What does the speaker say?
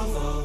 Bravo.